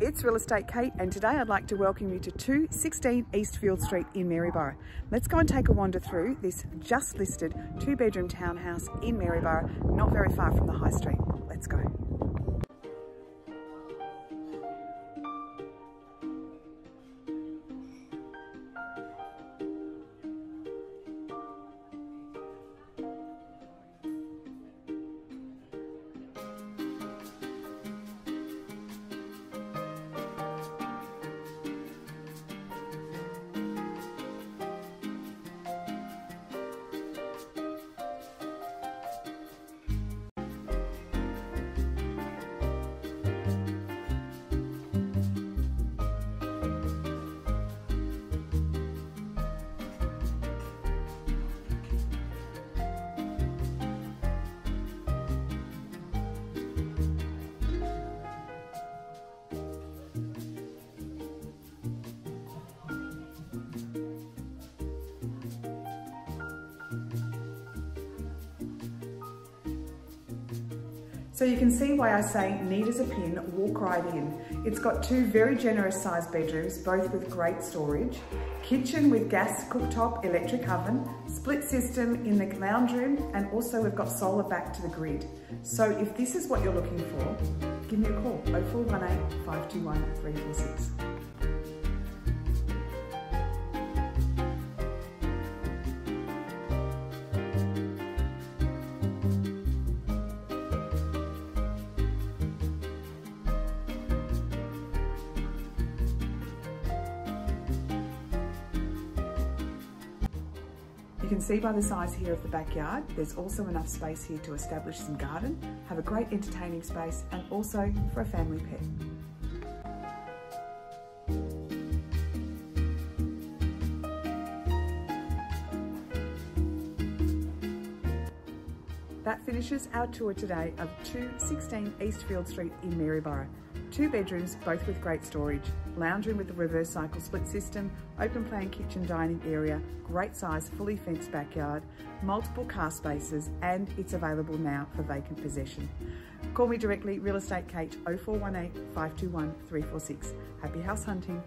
It's Real Estate Kate and today I'd like to welcome you to 216 Eastfield Street in Maryborough. Let's go and take a wander through this just listed two bedroom townhouse in Maryborough, not very far from the High Street. Let's go. So you can see why I say neat as a pin, walk right in. It's got two very generous sized bedrooms, both with great storage, kitchen with gas cooktop, electric oven, split system in the lounge room, and also we've got solar back to the grid. So if this is what you're looking for, give me a call, 0418 521 346. You can see by the size here of the backyard, there's also enough space here to establish some garden, have a great entertaining space and also for a family pet. That finishes our tour today of 216 Eastfield Street in Maryborough. Two bedrooms, both with great storage, lounge room with the reverse cycle split system, open plan kitchen dining area, great size fully fenced backyard, multiple car spaces and it's available now for vacant possession. Call me directly, Real Estate Kate 0418 521 346. Happy house hunting.